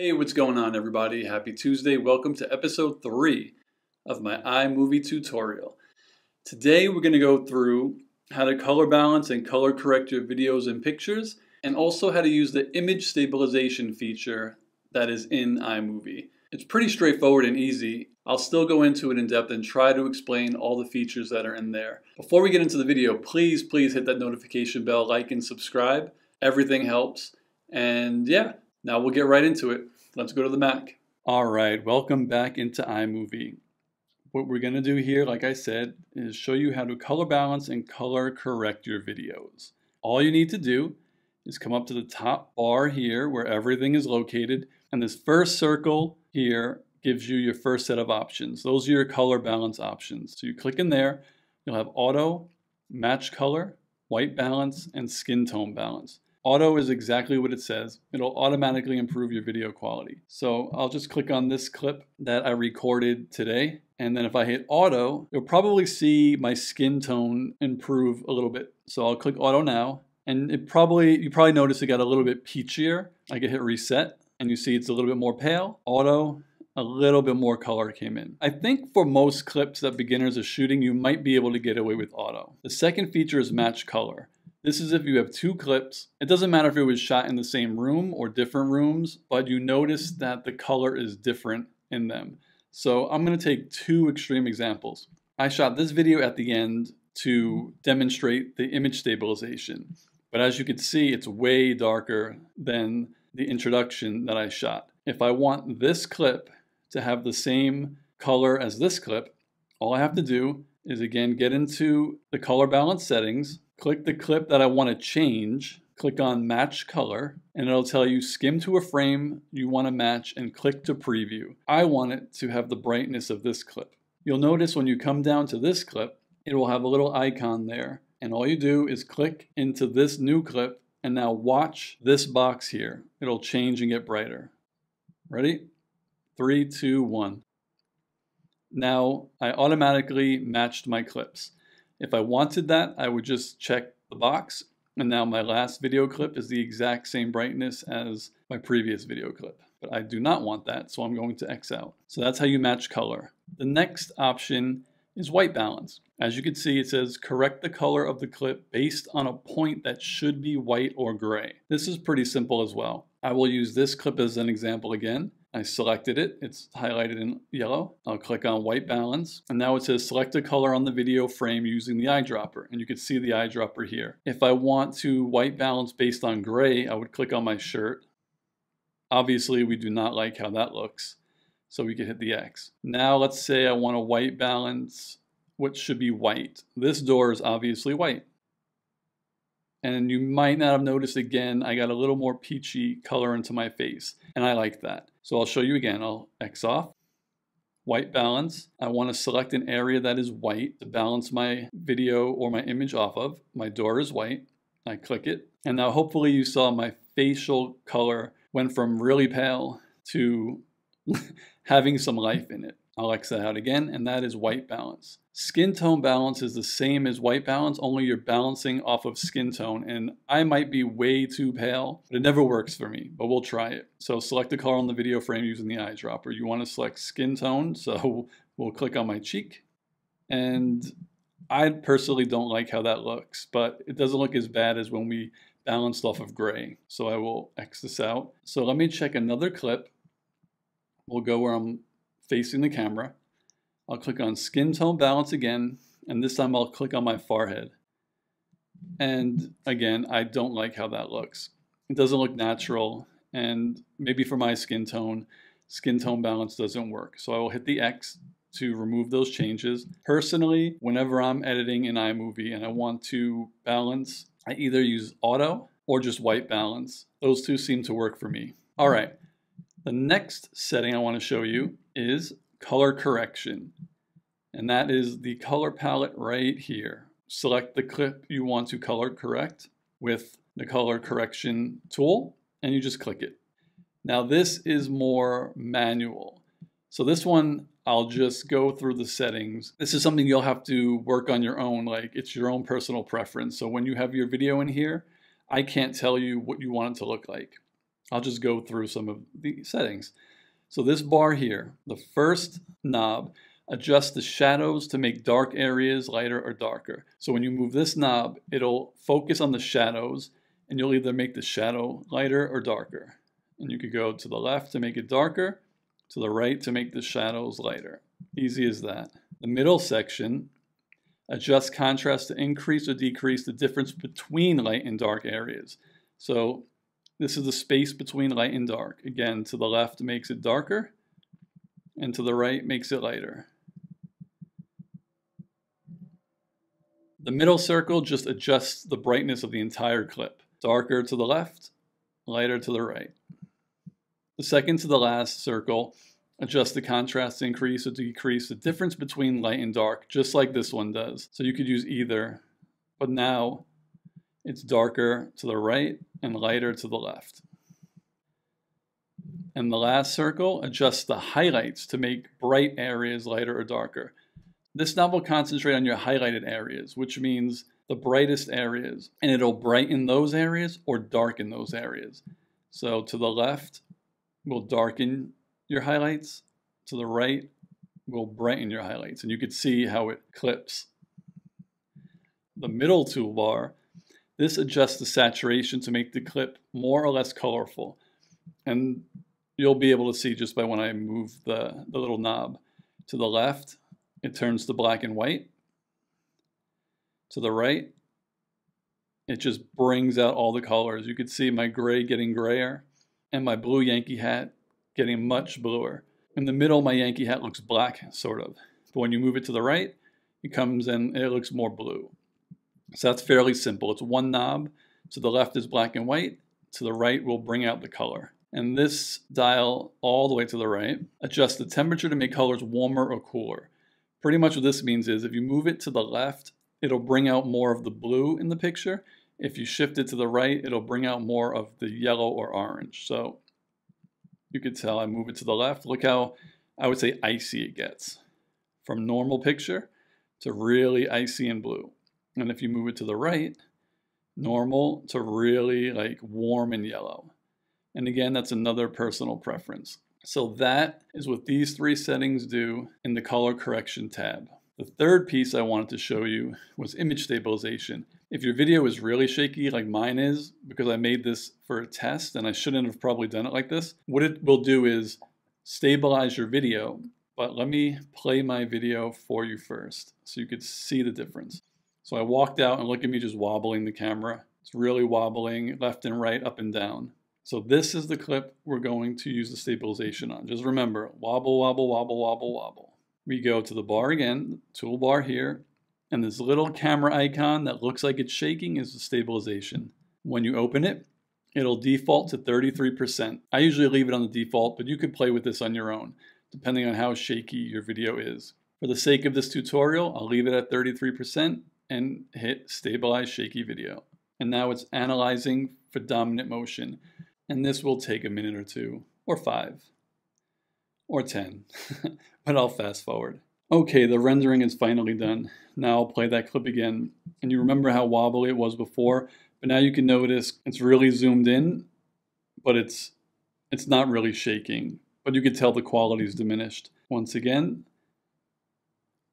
Hey, what's going on everybody? Happy Tuesday. Welcome to episode 3 of my iMovie tutorial. Today we're going to go through how to color balance and color correct your videos and pictures, and also how to use the image stabilization feature that is in iMovie. It's pretty straightforward and easy. I'll still go into it in depth and try to explain all the features that are in there. Before we get into the video, please, please hit that notification bell, like and subscribe. Everything helps. And yeah, now we'll get right into it. Let's go to the Mac. All right, welcome back into iMovie. What we're gonna do here, like I said, is show you how to color balance and color correct your videos. All you need to do is come up to the top bar here where everything is located, and this first circle here gives you your first set of options. Those are your color balance options. So you click in there, you'll have auto, match color, white balance, and skin tone balance. Auto is exactly what it says. It'll automatically improve your video quality. So I'll just click on this clip that I recorded today. And then if I hit auto, you'll probably see my skin tone improve a little bit. So I'll click auto now. And it probably, you probably notice it got a little bit peachier. I can hit reset and you see it's a little bit more pale. Auto, a little bit more color came in. I think for most clips that beginners are shooting, you might be able to get away with auto. The second feature is match color. This is if you have two clips. It doesn't matter if it was shot in the same room or different rooms, but you notice mm-hmm. that the color is different in them. So I'm going to take two extreme examples. I shot this video at the end to demonstrate the image stabilization. But as you can see, it's way darker than the introduction that I shot. If I want this clip to have the same color as this clip, all I have to do is again get into the color balance settings, click the clip that I want to change, click on match color, and it'll tell you skim to a frame you want to match and click to preview. I want it to have the brightness of this clip. You'll notice when you come down to this clip, it will have a little icon there. And all you do is click into this new clip and now watch this box here. It'll change and get brighter. Ready? Three, two, one. Now I automatically matched my clips. If I wanted that, I would just check the box. And now my last video clip is the exact same brightness as my previous video clip. But I do not want that, so I'm going to X out. So that's how you match color. The next option is white balance. As you can see, it says correct the color of the clip based on a point that should be white or gray. This is pretty simple as well. I will use this clip as an example again. I selected it, it's highlighted in yellow. I'll click on white balance, and now it says select a color on the video frame using the eyedropper, and you can see the eyedropper here. If I want to white balance based on gray, I would click on my shirt. Obviously, we do not like how that looks, so we can hit the X. Now let's say I want to white balance what should be white. This door is obviously white. And you might not have noticed again, I got a little more peachy color into my face, and I like that. So I'll show you again. I'll X off, white balance. I want to select an area that is white to balance my video or my image off of. My door is white. I click it. And now hopefully you saw my facial color went from really pale to having some life in it. I'll X that out again, and that is white balance. Skin tone balance is the same as white balance, only you're balancing off of skin tone. And I might be way too pale, but it never works for me, but we'll try it. So select the color on the video frame using the eyedropper. You want to select skin tone, so we'll click on my cheek. And I personally don't like how that looks, but it doesn't look as bad as when we balanced off of gray. So I will X this out. So let me check another clip. We'll go where I'm facing the camera. I'll click on skin tone balance again, and this time I'll click on my forehead. And again, I don't like how that looks. It doesn't look natural, and maybe for my skin tone, skin tone balance doesn't work. So I will hit the X to remove those changes. Personally, whenever I'm editing in iMovie and I want to balance, I either use auto or just white balance. Those two seem to work for me. All right, the next setting I want to show you is color correction. And that is the color palette right here. Select the clip you want to color correct with the color correction tool and you just click it. Now this is more manual. So this one, I'll just go through the settings. This is something you'll have to work on your own, like it's your own personal preference. So when you have your video in here, I can't tell you what you want it to look like. I'll just go through some of the settings. So this bar here, the first knob, adjusts the shadows to make dark areas lighter or darker. So when you move this knob, it'll focus on the shadows and you'll either make the shadow lighter or darker. And you could go to the left to make it darker, to the right to make the shadows lighter. Easy as that. The middle section adjusts contrast to increase or decrease the difference between light and dark areas. So this is the space between light and dark. Again, to the left makes it darker, and to the right makes it lighter. The middle circle just adjusts the brightness of the entire clip. Darker to the left, lighter to the right. The second to the last circle adjusts the contrast increase or decrease the difference between light and dark, just like this one does. So you could use either, but now it's darker to the right and lighter to the left. And the last circle adjusts the highlights to make bright areas lighter or darker. This knob will concentrate on your highlighted areas, which means the brightest areas, and it'll brighten those areas or darken those areas. So to the left will darken your highlights, to the right will brighten your highlights, and you can see how it clips. The middle toolbar, this adjusts the saturation to make the clip more or less colorful. And you'll be able to see just by when I move the, the little knob. To the left, it turns to black and white. To the right, it just brings out all the colors. You can see my gray getting grayer and my blue Yankee hat getting much bluer. In the middle, my Yankee hat looks black, sort of. But when you move it to the right, it comes in, it looks more blue. So that's fairly simple. It's one knob. To the left is black and white. To the right will bring out the color. And this dial all the way to the right adjusts the temperature to make colors warmer or cooler. Pretty much what this means is if you move it to the left, it'll bring out more of the blue in the picture. If you shift it to the right, it'll bring out more of the yellow or orange. So you could tell I move it to the left. Look how I would say icy it gets. From normal picture to really icy and blue. And if you move it to the right, normal to really like warm and yellow. And again, that's another personal preference. So that is what these three settings do in the color correction tab. The third piece I wanted to show you was image stabilization. If your video is really shaky like mine is, because I made this for a test and I shouldn't have probably done it like this, what it will do is stabilize your video. But let me play my video for you first so you could see the difference. So I walked out and look at me just wobbling the camera. It's really wobbling left and right, up and down. So this is the clip we're going to use the stabilization on. Just remember, wobble, wobble, wobble, wobble, wobble. We go to the bar again, toolbar here, and this little camera icon that looks like it's shaking is the stabilization. When you open it, it'll default to 33%. I usually leave it on the default, but you could play with this on your own, depending on how shaky your video is. For the sake of this tutorial, I'll leave it at 33% and hit stabilize shaky video. And now it's analyzing for dominant motion and this will take a minute or two, or five, or 10, but I'll fast forward. Okay, the rendering is finally done. Now I'll play that clip again, and you remember how wobbly it was before, but now you can notice it's really zoomed in, but it's it's not really shaking, but you can tell the quality's diminished. Once again,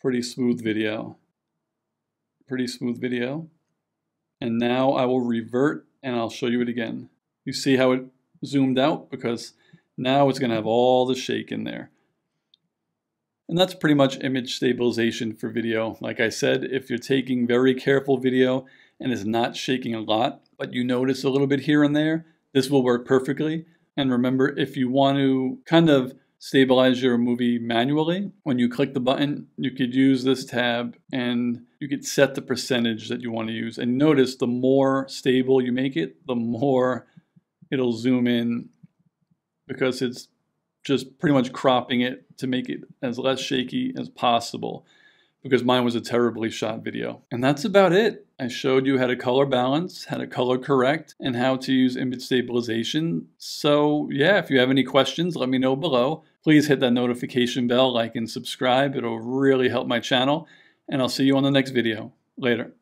pretty smooth video. Pretty smooth video. And now I will revert and I'll show you it again. You see how it zoomed out? Because now it's going to have all the shake in there. And that's pretty much image stabilization for video. Like I said, if you're taking very careful video and it's not shaking a lot, but you notice a little bit here and there, this will work perfectly. And remember, if you want to kind of stabilize your movie manually, when you click the button, you could use this tab and you could set the percentage that you want to use. And notice the more stable you make it, the more it'll zoom in because it's just pretty much cropping it to make it as less shaky as possible because mine was a terribly shot video. And that's about it. I showed you how to color balance, how to color correct, and how to use image stabilization. So yeah, if you have any questions, let me know below. Please hit that notification bell, like and subscribe. It'll really help my channel. And I'll see you on the next video. Later.